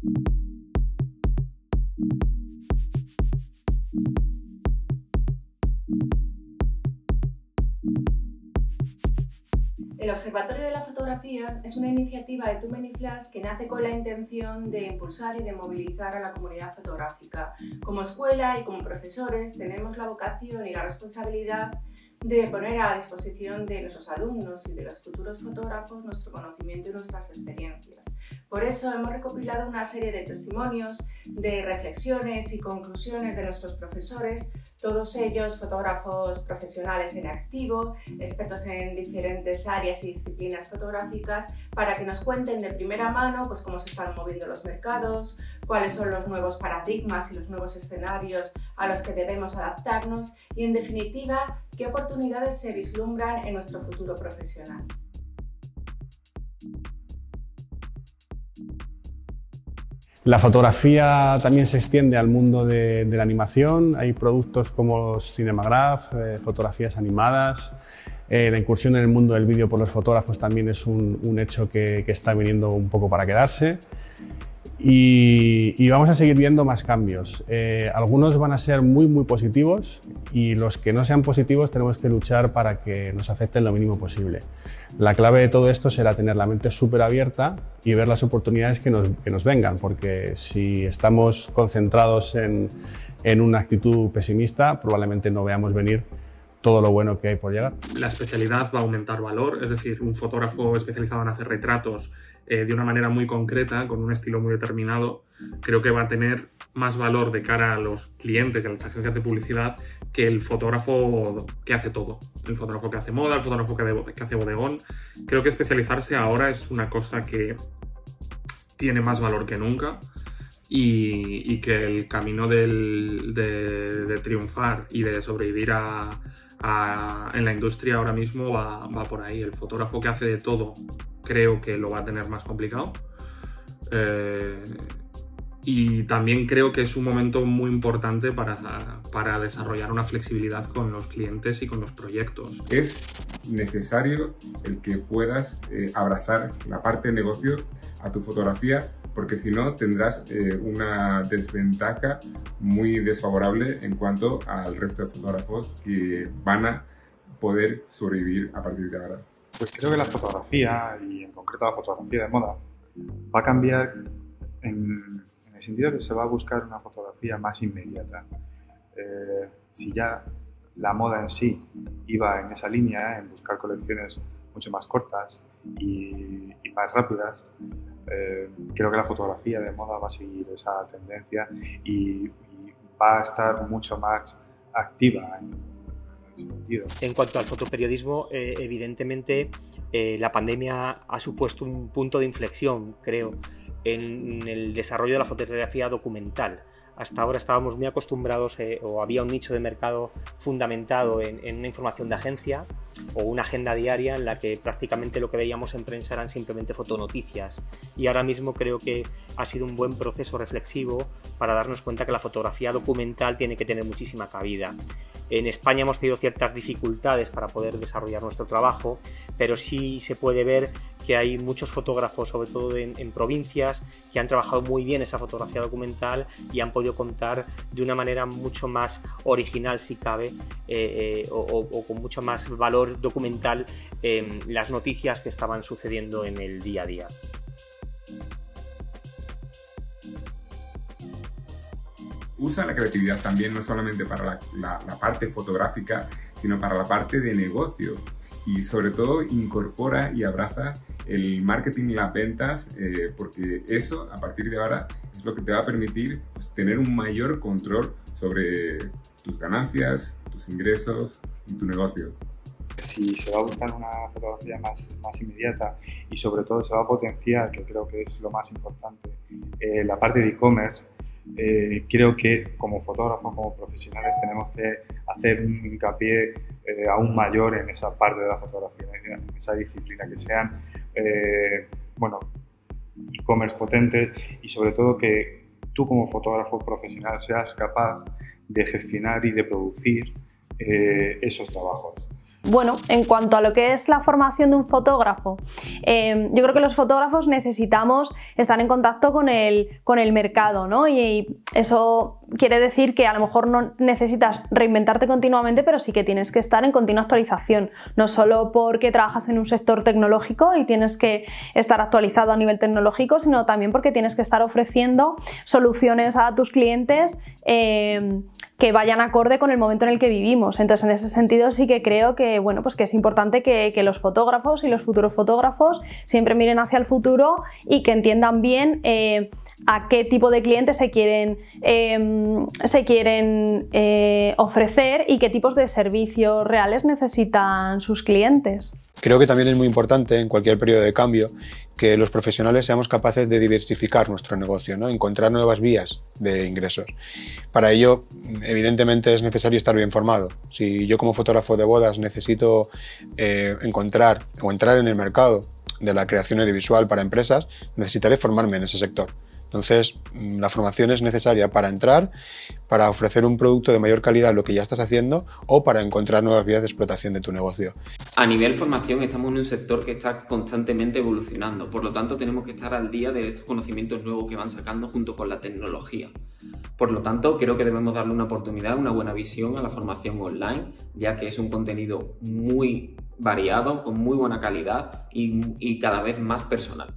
El Observatorio de la Fotografía es una iniciativa de Too Many Flash que nace con la intención de impulsar y de movilizar a la comunidad fotográfica. Como escuela y como profesores tenemos la vocación y la responsabilidad de poner a disposición de nuestros alumnos y de los futuros fotógrafos nuestro conocimiento y nuestras experiencias. Por eso hemos recopilado una serie de testimonios, de reflexiones y conclusiones de nuestros profesores, todos ellos fotógrafos profesionales en activo, expertos en diferentes áreas y disciplinas fotográficas, para que nos cuenten de primera mano pues, cómo se están moviendo los mercados, cuáles son los nuevos paradigmas y los nuevos escenarios a los que debemos adaptarnos y, en definitiva, qué oportunidades se vislumbran en nuestro futuro profesional. La fotografía también se extiende al mundo de, la animación. Hay productos como Cinemagraph, eh, fotografías animadas. Eh, la incursión en el mundo del vídeo por los fotógrafos también es un, hecho que, que, está viniendo un poco para quedarse. Y, vamos a seguir viendo más cambios. Eh, algunos van a ser muy, muy positivos y los que no sean positivos tenemos que luchar para que nos afecten lo mínimo posible. La clave de todo esto será tener la mente súper abierta y ver las oportunidades que nos, que nos, vengan, porque si estamos concentrados en, en una actitud pesimista, probablemente no veamos venir todo lo bueno que hay por llegar. La especialidad va a aumentar valor, es decir, un fotógrafo especializado en hacer retratos eh, de una manera muy concreta, con un estilo muy determinado, creo que va a tener más valor de cara a los clientes a las agencias de publicidad que el fotógrafo que hace todo. El fotógrafo que hace moda, el fotógrafo que hace bodegón. Creo que especializarse ahora es una cosa que tiene más valor que nunca y, que el camino de, triunfar y de sobrevivir en la industria ahora mismo va, por ahí. El fotógrafo que hace de todo creo que lo va a tener más complicado. Eh, y también creo que es un momento muy importante para, para, desarrollar una flexibilidad con los clientes y con los proyectos. Es necesario el que puedas eh, abrazar la parte de negocio a tu fotografía porque si no tendrás eh, una desventaja muy desfavorable en cuanto al resto de fotógrafos que van a poder sobrevivir a partir de ahora. Pues creo que la fotografía, y en concreto la fotografía de moda, va a cambiar en, el sentido que se va a buscar una fotografía más inmediata. Eh, si ya la moda en sí iba en esa línea, en buscar colecciones mucho más cortas y, y más rápidas, eh, creo que la fotografía de moda va a seguir esa tendencia y, va a estar mucho más activa en, ese sentido. En cuanto al fotoperiodismo, eh, evidentemente eh, la pandemia ha supuesto un punto de inflexión, creo, en el desarrollo de la fotografía documental hasta ahora estábamos muy acostumbrados eh, o había un nicho de mercado fundamentado en, una información de agencia o una agenda diaria en la que prácticamente lo que veíamos en prensa eran simplemente fotonoticias. Y ahora mismo creo que ha sido un buen proceso reflexivo para darnos cuenta que la fotografía documental tiene que tener muchísima cabida. En España hemos tenido ciertas dificultades para poder desarrollar nuestro trabajo, pero sí se puede ver que hay muchos fotógrafos, sobre todo en, provincias, que han trabajado muy bien esa fotografía documental y han podido contar de una manera mucho más original, si cabe, eh, eh, o, con mucho más valor documental las noticias que estaban sucediendo en el día a día. usa la creatividad también no solamente para la, parte fotográfica, sino para la parte de negocio. Y sobre todo incorpora y abraza el marketing y las ventas, eh, porque eso a partir de ahora es lo que te va a permitir pues, tener un mayor control sobre tus ganancias, tus ingresos y tu negocio. Si se va a buscar una fotografía más, más inmediata y sobre todo se va a potenciar, que creo que es lo más importante, eh, la parte de e-commerce, eh, creo que como fotógrafos, como profesionales, tenemos que hacer un hincapié eh, aún mayor en esa parte de la fotografía, en esa disciplina, que sean, eh, bueno, e-commerce potentes y sobre todo que tú como fotógrafo profesional seas capaz de gestionar y de producir esos trabajos. Bueno, en cuanto a lo que es la formación de un fotógrafo, eh, yo creo que los fotógrafos necesitamos estar en contacto con el, con el mercado, ¿no? Y, eso quiere decir que a lo mejor no necesitas reinventarte continuamente, pero sí que tienes que estar en continua actualización, no solo porque trabajas en un sector tecnológico y tienes que estar actualizado a nivel tecnológico, sino también porque tienes que estar ofreciendo soluciones a tus clientes. Eh, que vayan acorde con el momento en el que vivimos. Entonces, en ese sentido sí que creo que, bueno, pues que es importante que, los fotógrafos y los futuros fotógrafos siempre miren hacia el futuro y que entiendan bien eh, a qué tipo de clientes se quieren, em, se quieren eh, ofrecer y qué tipos de servicios reales necesitan sus clientes. Creo que también es muy importante en cualquier periodo de cambio que los profesionales seamos capaces de diversificar nuestro negocio, ¿no? encontrar nuevas vías de ingresos. Para ello, evidentemente, es necesario estar bien formado. Si yo como fotógrafo de bodas necesito eh, encontrar o entrar en el mercado de la creación audiovisual para empresas, necesitaré formarme en ese sector. Entonces, mm, la formación es necesaria para entrar, para ofrecer un producto de mayor calidad lo que ya estás haciendo o para encontrar nuevas vías de explotación de tu negocio. A nivel formación estamos en un sector que está constantemente evolucionando, por lo tanto tenemos que estar al día de estos conocimientos nuevos que van sacando junto con la tecnología. Por lo tanto, creo que debemos darle una oportunidad, una buena visión a la formación online, ya que es un contenido muy variado, con muy buena calidad y, y cada vez más personal.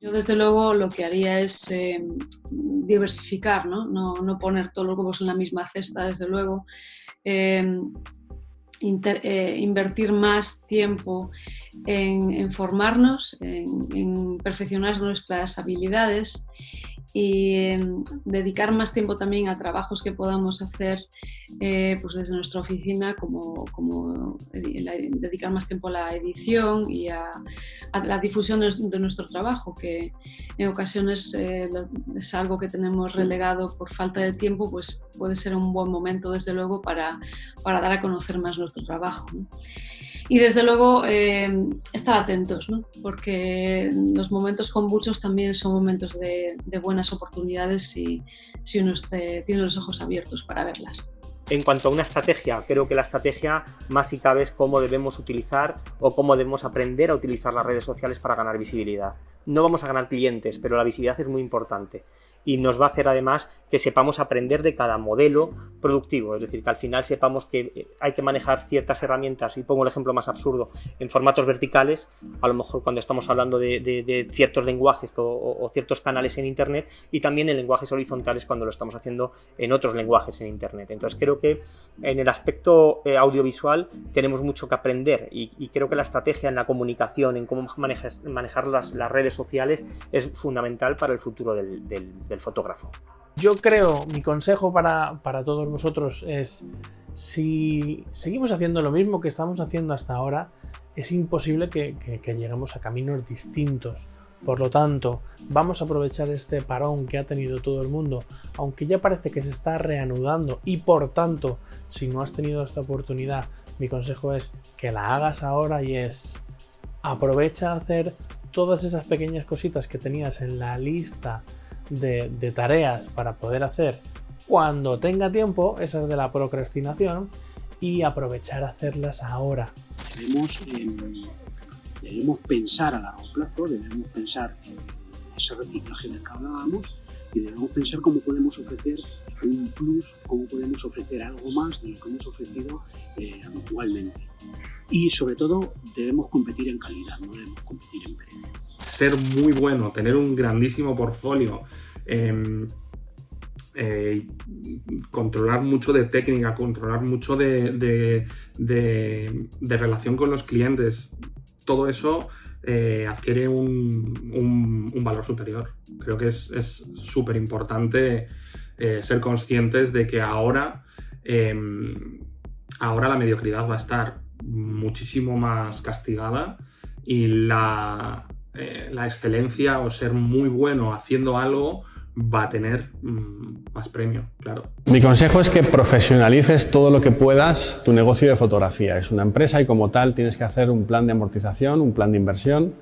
Yo desde luego lo que haría es eh, diversificar, ¿no? ¿no? poner todos los huevos en la misma cesta, desde luego. Eh, eh, invertir más tiempo en, formarnos, en, perfeccionar nuestras habilidades y em, dedicar más tiempo también a trabajos que podamos hacer eh, pues desde nuestra oficina, como, como dedicar más tiempo a la edición y a, la difusión de, nuestro trabajo, que en ocasiones eh, es algo que tenemos relegado por falta de tiempo, pues puede ser un buen momento, desde luego, para, para dar a conocer más nuestro trabajo. Y desde luego eh, estar atentos, ¿no? porque los momentos convulsos también son momentos de, buenas oportunidades si, si uno tiene los ojos abiertos para verlas. En cuanto a una estrategia, creo que la estrategia más si cabe es cómo debemos utilizar o cómo debemos aprender a utilizar las redes sociales para ganar visibilidad. No vamos a ganar clientes, pero la visibilidad es muy importante y nos va a hacer además que sepamos aprender de cada modelo productivo, es decir, que al final sepamos que eh, hay que manejar ciertas herramientas, y pongo el ejemplo más absurdo, en formatos verticales, a lo mejor cuando estamos hablando de, ciertos lenguajes o, ciertos canales en Internet, y también en lenguajes horizontales cuando lo estamos haciendo en otros lenguajes en Internet. Entonces creo que en el aspecto eh, audiovisual tenemos mucho que aprender y, creo que la estrategia en la comunicación, en cómo manejar, las, redes sociales, es fundamental para el futuro del fotógrafo. Yo creo, mi consejo para, todos vosotros es, si seguimos haciendo lo mismo que estamos haciendo hasta ahora, es imposible que, lleguemos a caminos distintos. Por lo tanto, vamos a aprovechar este parón que ha tenido todo el mundo, aunque ya parece que se está reanudando y por tanto, si no has tenido esta oportunidad, mi consejo es que la hagas ahora y es aprovecha a hacer todas esas pequeñas cositas que tenías en la lista de, tareas para poder hacer cuando tenga tiempo, esas de la procrastinación, y aprovechar a hacerlas ahora. Debemos, debemos pensar a largo plazo, debemos pensar en ese reciclaje del que hablábamos y debemos pensar cómo podemos ofrecer un plus, cómo podemos ofrecer algo más de lo que hemos ofrecido eh, habitualmente. Y sobre todo debemos competir en calidad, no debemos competir en precio ser muy bueno, tener un grandísimo portfolio, em, eh, controlar mucho de técnica, controlar mucho de, relación con los clientes, todo eso eh, adquiere un, valor superior. Creo que es súper importante eh, ser conscientes de que ahora, em, ahora la mediocridad va a estar muchísimo más castigada y la, la excelencia o ser muy bueno haciendo algo va a tener mm, más premio, claro. Mi consejo es que profesionalices todo lo que puedas tu negocio de fotografía. Es una empresa y como tal tienes que hacer un plan de amortización, un plan de inversión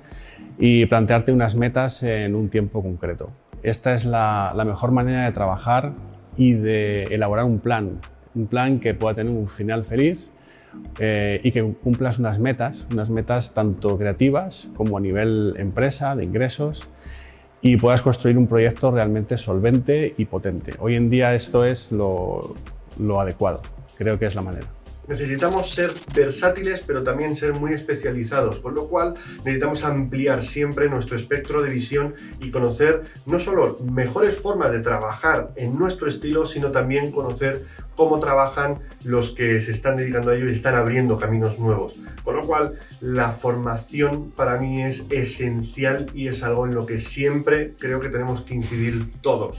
y plantearte unas metas en un tiempo concreto. Esta es la, mejor manera de trabajar y de elaborar un plan, un plan que pueda tener un final feliz eh, y que cumplas unas metas, unas metas tanto creativas como a nivel empresa, de ingresos, y puedas construir un proyecto realmente solvente y potente. Hoy en día esto es lo, lo adecuado, creo que es la manera. Necesitamos ser versátiles, pero también ser muy especializados, con lo cual necesitamos ampliar siempre nuestro espectro de visión y conocer no solo mejores formas de trabajar en nuestro estilo, sino también conocer cómo trabajan los que se están dedicando a ello y están abriendo caminos nuevos. Con lo cual, la formación para mí es esencial y es algo en lo que siempre creo que tenemos que incidir todos.